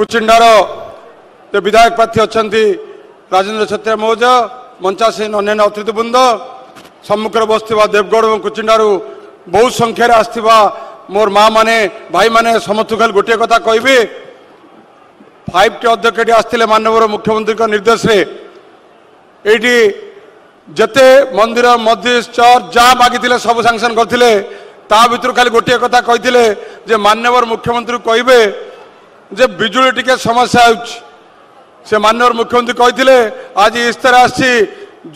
କୁଚିଣ୍ଡାର ବିଧାୟକ ପ୍ରାର୍ଥୀ ଅଛନ୍ତି ରାଜେନ୍ଦ୍ର ଛତ୍ରିଆ ମହୋଜ ମଞ୍ଚା ସିଂ ଅନ୍ୟାନ୍ୟ ଅତିଥିବୃନ୍ଦ ସମ୍ମୁଖରେ ବସିଥିବା ଦେବଗଡ଼ ଏବଂ କୁଚିଣ୍ଡାରୁ ବହୁ ସଂଖ୍ୟାରେ ଆସିଥିବା ମୋର ମାଆମାନେ ଭାଇମାନେ ସମସ୍ତଙ୍କୁ ଖାଲି ଗୋଟିଏ କଥା କହିବି ଫାଇଭ୍ ଟି ଅଧ୍ୟକ୍ଷ ଏଠି ଆସିଥିଲେ ମାନ୍ୟବର ମୁଖ୍ୟମନ୍ତ୍ରୀଙ୍କ ନିର୍ଦ୍ଦେଶରେ ଏଇଠି ଯେତେ ମନ୍ଦିର ମସଜିଦ ଚର୍ଚ୍ଚ ଯାହା ମାଗିଥିଲେ ସବୁ ସାଙ୍ଗସନ୍ କରିଥିଲେ ତା ଭିତରୁ ଖାଲି ଗୋଟିଏ କଥା କହିଥିଲେ ଯେ ମାନ୍ୟବର ମୁଖ୍ୟମନ୍ତ୍ରୀ କହିବେ ଯେ ବିଜୁଳି ଟିକେ ସମସ୍ୟା ହେଉଛି ସେ ମାନ୍ୟବର ମୁଖ୍ୟମନ୍ତ୍ରୀ କହିଥିଲେ ଆଜି ଇସ୍ତାର ଆସିଛି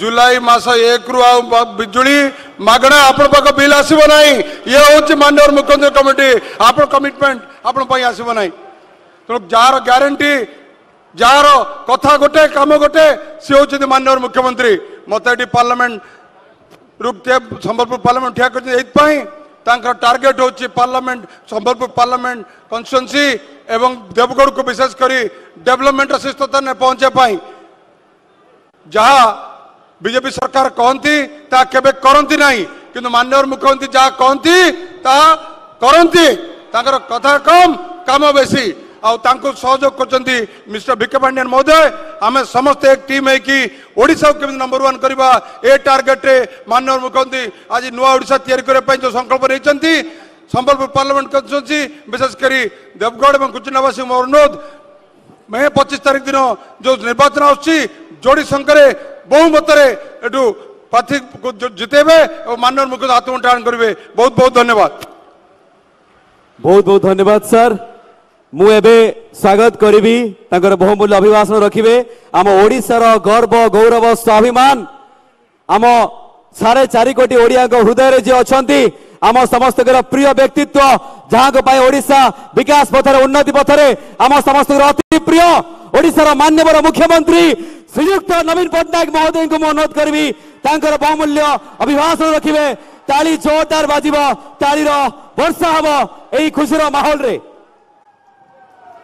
ଜୁଲାଇ ମାସ ଏକରୁ ଆଉ ବିଜୁଳି ମାଗଣା ଆପଣ ପାଖ ବିଲ୍ ଆସିବ ନାହିଁ ଇଏ ହେଉଛି ମାନ୍ୟବର ମୁଖ୍ୟମନ୍ତ୍ରୀ କମିଟି ଆପଣ କମିଟମେଣ୍ଟ ଆପଣ ପାଇଁ ଆସିବ ନାହିଁ ତେଣୁ ଯାହାର ଗ୍ୟାରେଣ୍ଟି ଯାହାର କଥା ଗୋଟେ କାମ ଗୋଟେ ସିଏ ହେଉଛନ୍ତି ମାନ୍ୟବର ମୁଖ୍ୟମନ୍ତ୍ରୀ ମୋତେ ଏଠି ପାର୍ଲାମେଣ୍ଟ ସମ୍ବଲପୁର ପାର୍ଲାମେଣ୍ଟ ଠିଆ କରିଛନ୍ତି ଏଇଥିପାଇଁ ତାଙ୍କର ଟାର୍ଗେଟ୍ ହେଉଛି ପାର୍ଲାମେଣ୍ଟ ସମ୍ବଲପୁର ପାର୍ଲାମେଣ୍ଟ କନଷ୍ଟିଚୁଏନ୍ସି এবং দেবগড় কো বিশেষ করি ডেভেলপমেন্টর স্ততনে পনচে পাই যাহা বিজেপি সরকার কোনতি তা কেবে করনতি নাই কিন্তু মাননীয় মুখ্যমন্ত্রী যাহা কোনতি তা করনতি তাগর কথা কম কামো বেশি আউ তাকু সহযোগ করচந்தி মিস্টার বিক্রম পান্ডিয়ান মহোদয় আমি সমস্ত এক টিম হকি ওড়িশা কেম নাম্বার ওয়ান করিবা এ টার্গেটে মাননীয় মুখ্যমন্ত্রী আজি নয়া ওড়িশা তৈয়ার করে পাই যে সংকল্প রইচந்தி संबलपुर पार्लियामेंट कंस्टिट्यूंसी विशेष देवगढ़ में गुजर नवासी मरनोद मे पचिश तारीख दिन जो निर्वाचन आोड़ी संख्यार बहुमत प्रार्थी जितेबे और मानव मुख्य आत्मटाण करेंगे बहुत बहुत धन्यवाद बहुत बहुत धन्यवाद सर मुझे स्वागत करी बहुमूल्य अभिभाषण रखिए आम ओडार गर्व गौरव स्वाभिमान आम साढ़े चार कोटी ओडिया हृदय जी अच्छा ଆମ ସମସ୍ତଙ୍କର ପ୍ରିୟ ବ୍ୟକ୍ତିତ୍ୱ ଯାହାଙ୍କ ପାଇଁ ଓଡ଼ିଶା ବିକାଶ ପଥରେ ଉନ୍ନତି ପଥରେ ଆମ ସମସ୍ତଙ୍କର ଅତି ପ୍ରିୟ ଓଡ଼ିଶାର ମାନ୍ୟବର ମୁଖ୍ୟମନ୍ତ୍ରୀ ଶ୍ରୀଯୁକ୍ତ ନବୀନ ପଟ୍ଟନାୟକ ମହୋଦୟଙ୍କୁ ମୁଁ ଅନୁରୋଧ କରିବି ତାଙ୍କର ବହୁମୂଲ୍ୟ ଅଭିଭାଷଣ ରଖିବେ ତାଳି ଜୋରଦାର ବାଜିବ ତାଳିର ବର୍ଷା ହେବ ଏହି ଖୁସିର ମାହୋଲରେ